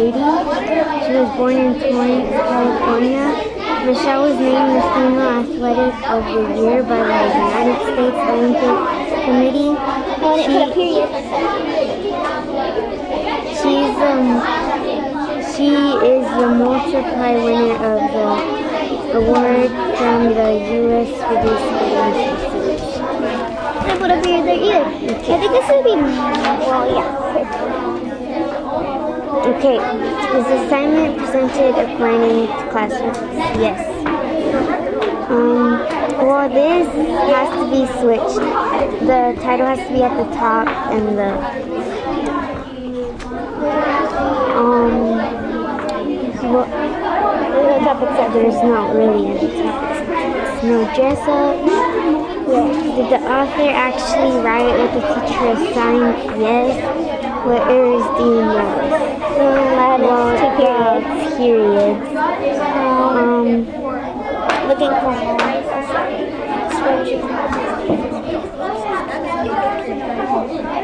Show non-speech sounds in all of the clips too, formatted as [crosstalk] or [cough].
She was born in Torrance, California. Michelle was named the Female Athletic of the Year by the United States Olympic Committee. Period. She's um she is the multiply winner of the award from the U.S. Skating Association. I put period there either. I think this would be, well, yeah. Okay, is the assignment presented to classroom? Yes. Um, well, this has to be switched. The title has to be at the top and the um. Well, The topics are there's not really any topics. No dress up. Did the author actually write what the teacher assigned? Yes. Do you notice? Well, two periods. periods. Um, Looking for.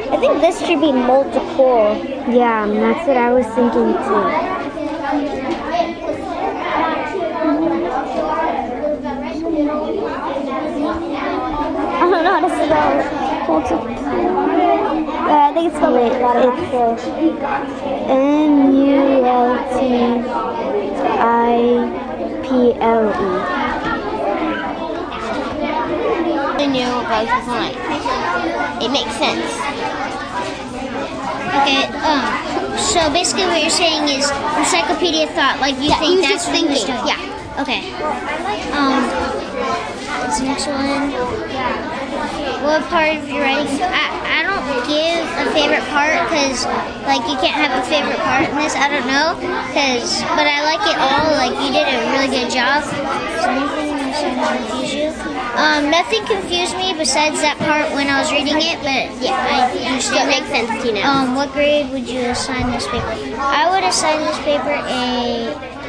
I think this should be multiple. yeah, that's what I was thinking too. I don't know how to spell multiple. I think it's spelled. It's M U L T I P L E. I knew what bugs was like. It makes sense. Okay, um, so basically what you're saying is encyclopedia thought, like you Yeah, think that's what thinking. Yeah. Okay. Um, this next one. What part of your writing? I, I don't give a favorite part because, like, you can't have a favorite part in this. I don't know, cause, but I like it all. Like, you did a really good job. Is anything in this that confuse you? Um, nothing confused me besides that part when I was reading it, but yeah, I it makes sense to you now. Um, what grade would you assign this paper? I would assign this paper a.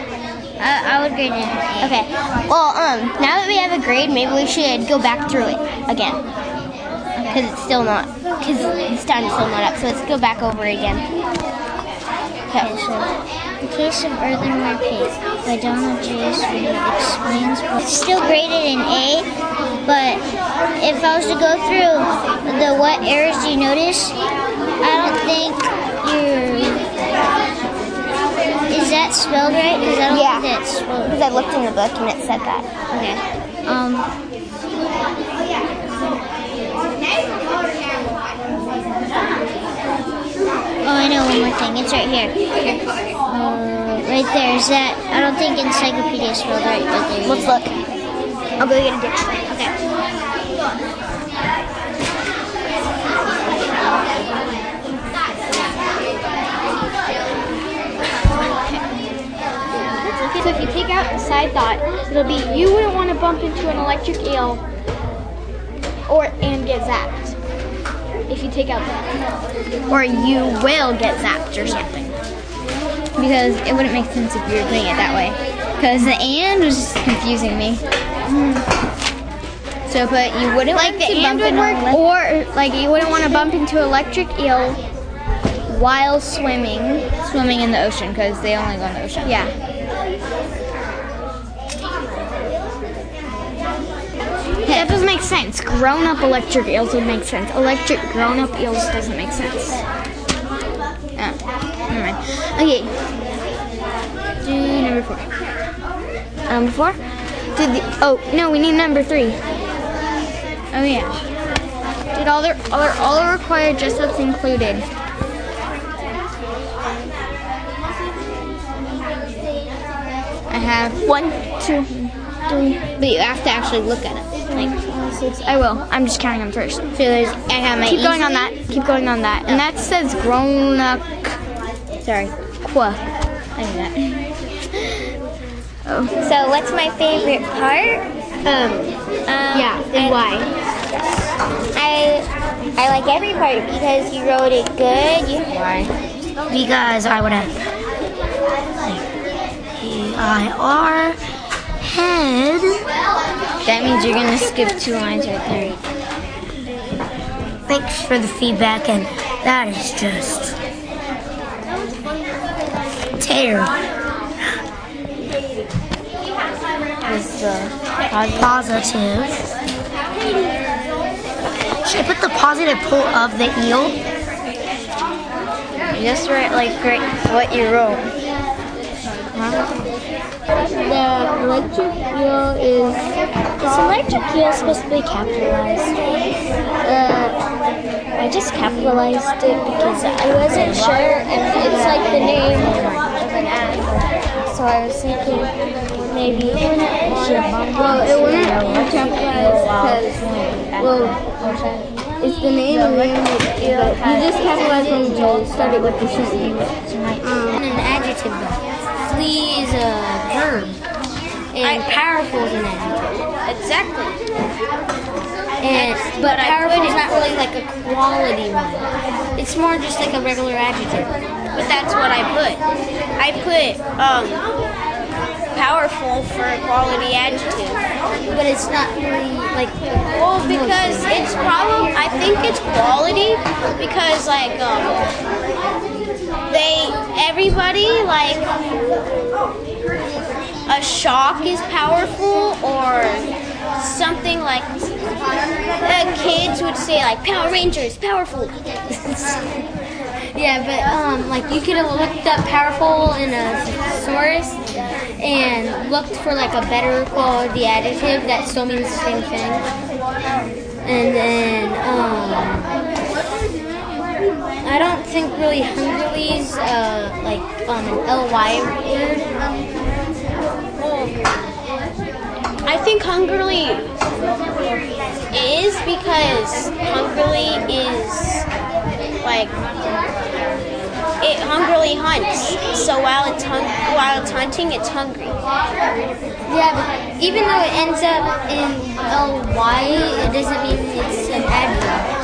I, I would grade it. Okay. Well, um, now that we have a grade, maybe we should go back through it again. Because it's still not, because this time's still not up. So let's go back over again. Okay, so the case of earthenware plate by Donald J. Sweet explains. It's still graded an A, but if I was to go through the what errors do you notice, I don't think spelled right? Because I don't Yeah. think that's spelled. Because I looked in the book and it said that. Okay. Um. Oh, I know one more thing. It's right here. Uh, right there. Is that? I don't think encyclopedia is spelled right, but there. Let's look. I'll go get a dictionary. Okay. So if you take thought, it'll be you wouldn't want to bump into an electric eel or and get zapped. If you take out that. Or you will get zapped or something. Because it wouldn't make sense if you were doing it that way. Because the and was just confusing me. Mm-hmm. So, but you wouldn't Like want the to and bump would into work, or like you wouldn't want to bump into electric eel while swimming. swimming in the ocean because they only go in the ocean. Yeah. That doesn't make sense. Grown up electric eels would make sense. Electric grown up eels doesn't make sense. Oh, never mind. Okay. Do number four. Number four? Did the, oh no, we need number three. Oh yeah. Did all the all, the- all required dress ups included? I have one, two, three. But you have to actually look at it. Six. I will. I'm just counting them first. so there's. I have my. Keep going on that. Keep going on that. And that says grown up. Sorry. Qua. I knew that. So what's my favorite part? Um. Um, Yeah. And why? I I like every part because you wrote it good. You, Because I would have P-I-R head. That means you're gonna skip two lines right there. Thanks for the feedback, and that is just Air. Is the Positive. Should I put the positive pull of the eel? just write like great what you wrote. The electric eel is is electric eel supposed to be capitalized? Uh, I just capitalized it because I wasn't sure if it's like the name of an ad. So I was thinking maybe well it wouldn't be capitalized because well it's the name of the eel. You just capitalized when you started with the sentence. Um, an adjective though. Flee is a verb. And powerful is an adjective. Exactly. And but powerful is not really like a quality one. It's more just like a regular adjective. But that's what I put. I put um, powerful for a quality adjective. But it's not really like Well, because it's probably, I think it's quality because like um, they, everybody like a shock is powerful or something like uh, kids would say like Power Rangers powerful. [laughs] Yeah, but um, like you could have looked up powerful in a source and looked for like a better quality adjective that still means the same thing. And then um, I don't think really hungrily is uh, like um, an ly word. I think hungrily is because hungrily is like it hungrily hunts. So while it's hung- while it's hunting, it's hungry. Yeah, but even though it ends up in ly, it doesn't mean it's an adverb.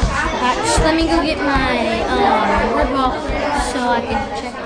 Uh, just let me go get my um, ball so I can check.